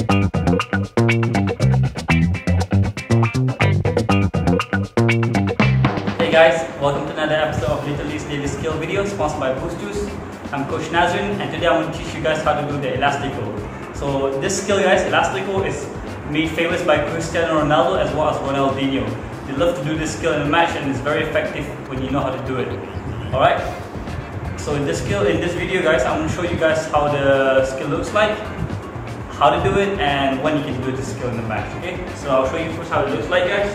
Hey guys, welcome to another episode of Little League's Daily Skill Video sponsored by Boost Juice. I'm Coach Nazrin and today I'm going to teach you guys how to do the elastico. So this skill guys, elastico is made famous by Cristiano Ronaldo as well as Ronaldinho. They love to do this skill in a match and it's very effective when you know how to do it. Alright? So in this skill, in this video guys, I'm going to show you guys how the skill looks like, how to do it and when you can do this skill in the match. Okay? So I'll show you first how it looks like guys.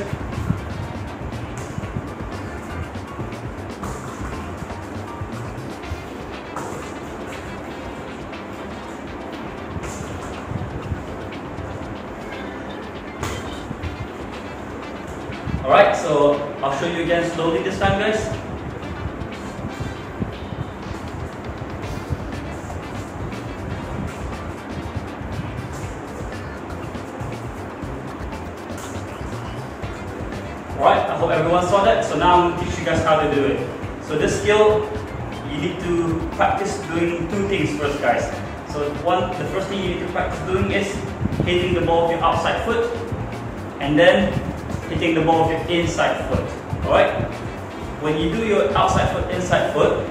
Alright, so I'll show you again slowly this time guys. Hope everyone saw that. So now I'm going to teach you guys how to do it. So this skill, you need to practice doing two things first guys. So one, the first thing you need to practice doing is hitting the ball with your outside foot and then hitting the ball with your inside foot. Alright? When you do your outside foot, inside foot,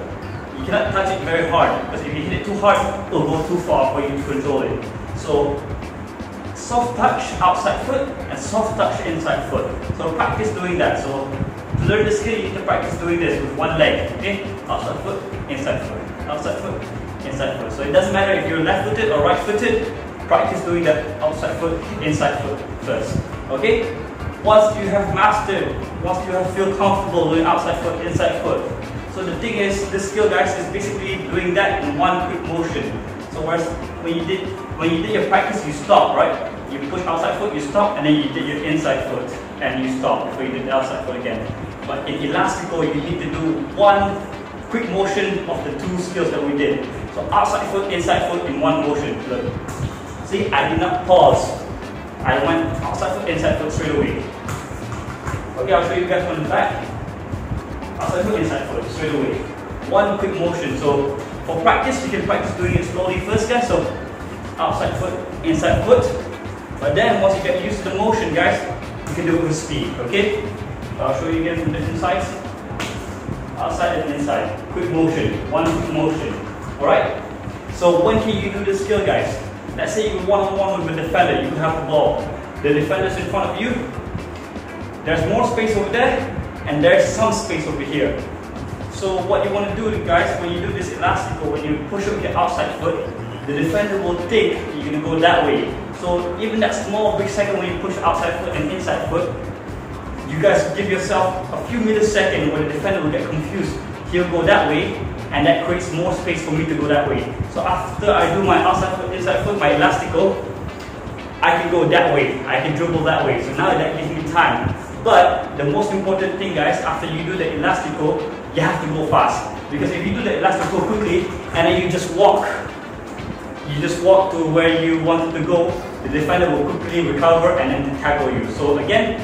you cannot touch it very hard because if you hit it too hard, it will go too far for you to control it. So soft touch outside foot and soft touch inside foot. So practice doing that. So to learn the skill, you need to practice doing this with one leg. Okay? Outside foot, inside foot. Outside foot, inside foot. So it doesn't matter if you're left footed or right footed, practice doing that outside foot, inside foot first. Okay? once you have mastered, once you have feel comfortable doing outside foot, inside foot. So the thing is, this skill guys is basically doing that in one quick motion. So whereas when you did when you did your practice, you stop, right? You push outside foot, you stop, and then you did your inside foot, and you stop before you did the outside foot again. But in elastico, you need to do one quick motion of the two skills that we did. So outside foot, inside foot in one motion. Look. See, I did not pause. I went outside foot, inside foot straight away. Okay, I'll show you guys from the back. Outside foot, inside foot, straight away. One quick motion. So for practice, you can practice doing it slowly first, guys. So outside foot, inside foot. But then once you get used to the motion, guys, you can do it with speed. Okay? I'll show you again from different sides. Outside and inside. Quick motion. One quick motion. Alright? So when can you do this skill, guys? Let's say you're one-on-one with a defender, you have the ball. The defender's in front of you. There's more space over there, and there's some space over here. So what you want to do, guys, when you do this elastico, when you push up your outside foot, the defender will think you're going to go that way. So even that small big second when you push outside foot and inside foot, you guys give yourself a few milliseconds where the defender will get confused. He'll go that way, and that creates more space for me to go that way. So after I do my outside foot, inside foot, my elastico, I can go that way. I can dribble that way. So now that gives me time. But the most important thing guys, after you do the elastico, you have to go fast. Because if you do the elastico quickly, and then you just walk, you just walk to where you wanted to go, the defender will quickly recover and then tackle you. So again,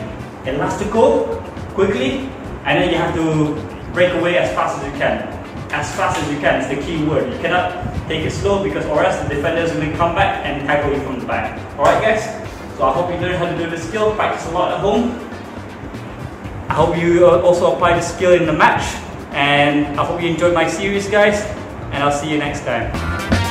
elastico, quickly, and then you have to break away as fast as you can as fast as you can is the key word. You cannot take it slow because or else the defender is going to come back and tackle you from the back. Alright guys? So I hope you learned how to do this skill, practice a lot at home. I hope you uh, also apply the skill in the match and I hope you enjoyed my series guys and I'll see you next time.